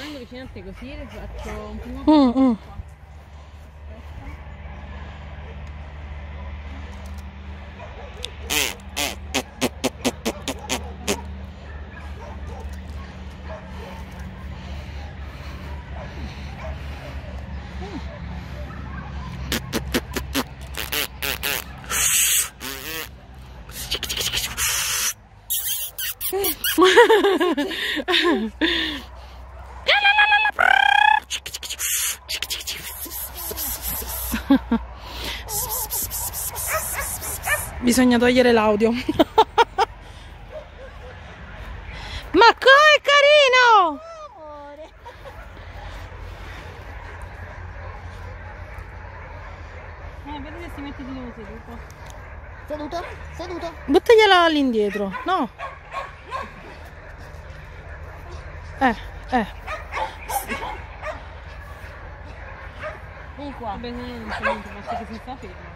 vengo vicino a te così le faccio un primo Mm, mm. Bisogna togliere l'audio. Ma come carino! Eh, vedi se si mette di nuovo seduto. Seduto? Seduto? Buttagliela all'indietro, no? Eh, eh. Vieni qua. Vabbè, non c'è niente, basta che si sta fermo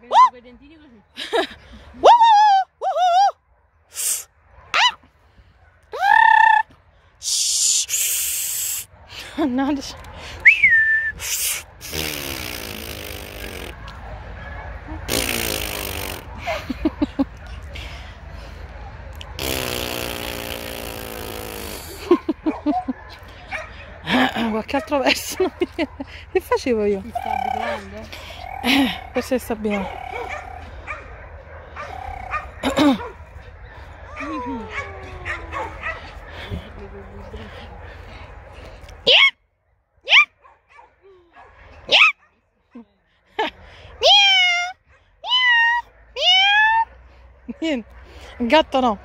perché non è dentini così. Woohoo! Ah! Shh. No, adesso- Qualche altro verso non mi viene. Che facevo io? Si sta abituando. Questo è stabile. Niente. Il gatto no.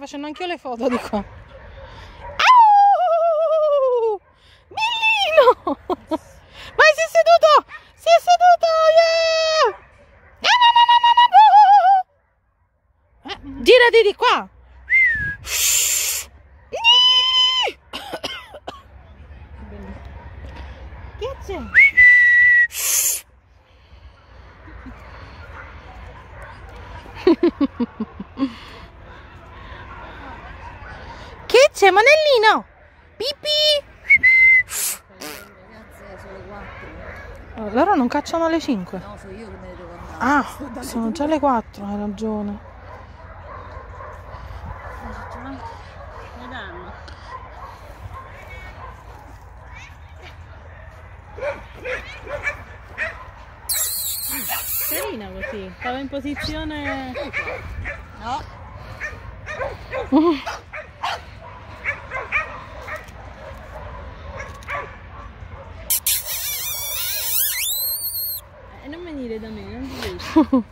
Facendo anche io le foto di qua. Au! Bellino! Vai, si è seduto! Si è seduto! Yeah! No, no, no, no! Eh, girati di qua! Che c'è? C'è, Manellino? Pipì! Ragazze, sono le 4. Oh, Loro non cacciano alle 5. No, sono io che me ne devo andare. Ah, sono già le 4, hai ragione. Carina così, stava in posizione... No. E non venire da me, non ti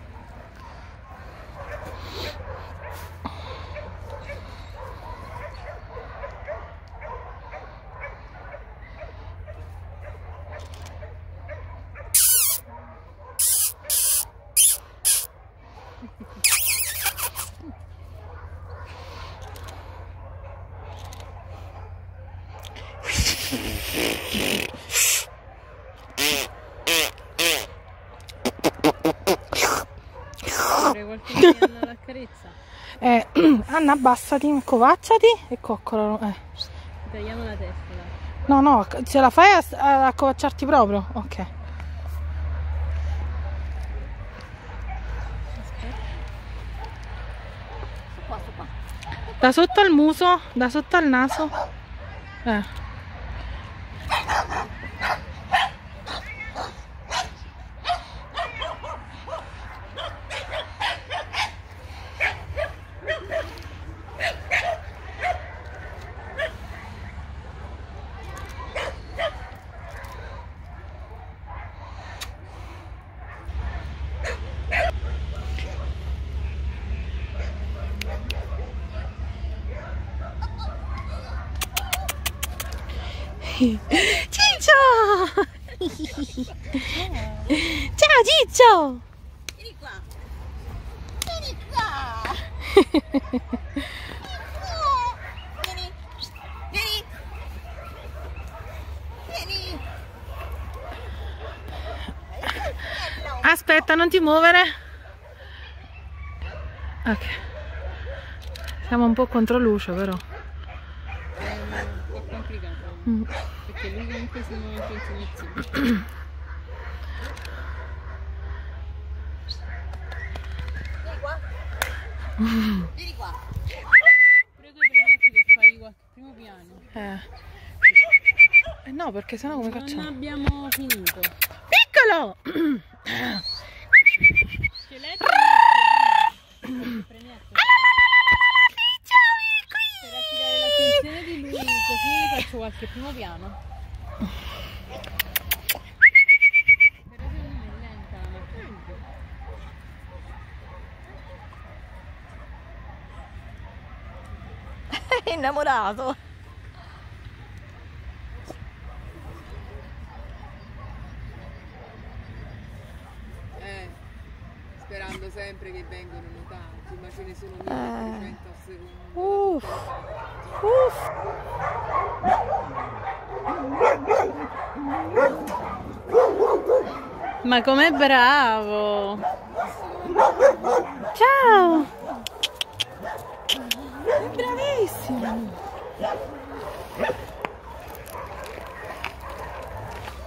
carezza. Eh, Anna, abbassati, covacciati e coccolalo. Eh. Tagliamo la testa. No, no, ce la fai a, a accovacciarti proprio? Ok. Da sotto al muso, da sotto al naso. Eh. Ciccio! Ciao Ciccio! Vieni qua! Vieni qua! Vieni! Vieni! Aspetta, non ti muovere! Ok. Siamo un po' contro l'uscio però. È un po' complicato. Mm. Perché lui comunque si muove in continuazione. Vieni qua. Vieni qua. Prego permetti che fai qualche primo piano. Eh. Eh no, perché sennò come Non facciamo? abbiamo finito. Piccolo! qualche primo piano. Però secondo me è lenta la mattina. È innamorato. Eh, sperando sempre che vengano notati, ma ce ne sono 1300 al secondo. Uff. Uff. Ma com'è bravo! Ciao! È bravissimo!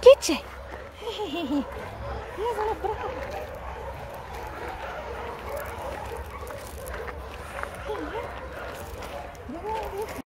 Chi c'è? Io sono bravo!